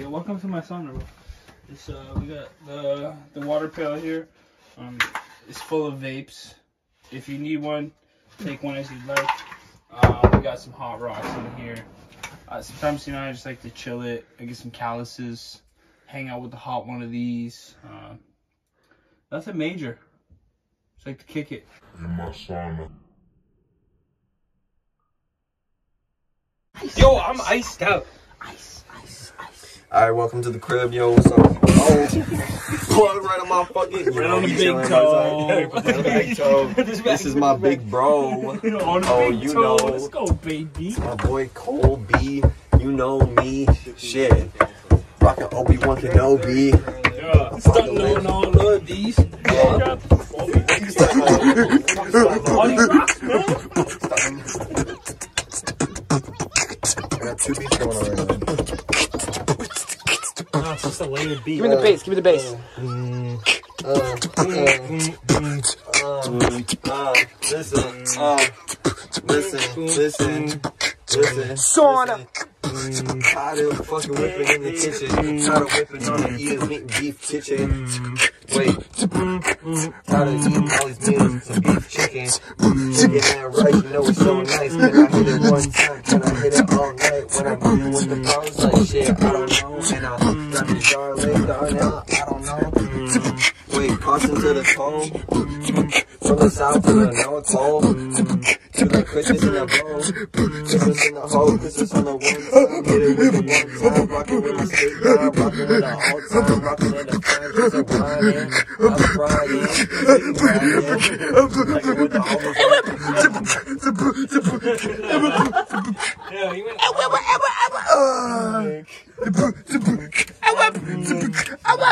Yeah, welcome to my sauna. Bro. It's uh, we got the the water pail here. Um, it's full of vapes. If you need one, take one as you'd like. Uh, we got some hot rocks in here. Uh, sometimes you know I just like to chill it. I get some calluses, hang out with the hot one of these. Uh, nothing major. Just like to kick it. in my sauna. Yo, I'm iced out. Alright, welcome to the crib, yo. What's up? Oh, plug right on my fucking. Right on the big toe. right on the big toe. This is my big bro. On Oh, big you toe. know. Let's go, baby. It's My boy Cole B. You know me. Shit. Rockin' Obi Wan Kenobi. Yeah. Stunting on all of these. All these rocks, man. I got two beats going on right now. It's a layered beat. Give me the uh, bass. Give me the bass. Uh, uh, uh listen, uh, listen, listen, listen. Sauna. Tired of mm, fucking whipping in the kitchen. Tired of whipping on the eaters, meat beef kitchen. Wait. Mm, Tired of eating all these meals, some beef chicken. Mm, chicken that right, you know it's so nice. Can I hit it one time? Jar laid on out, I don't know. Hmm. Wait, crossing to the tone. From the south to the north pole. To the Christmas in the bowl. Christmas in the hole, Christmas on the one time. Get it with the one time. Rockin' with my stick now. Rockin' with the all time. Rockin' with the fans. Just a grindin'. I'm crying. Like with the homies. Yeah, he went.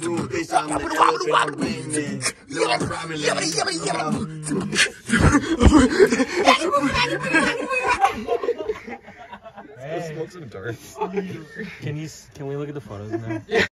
the room, bitch. I'm the elephant. I'm winning. No, I'm prominent. Hey, Smoke some dirt. can you? Can we look at the photos now?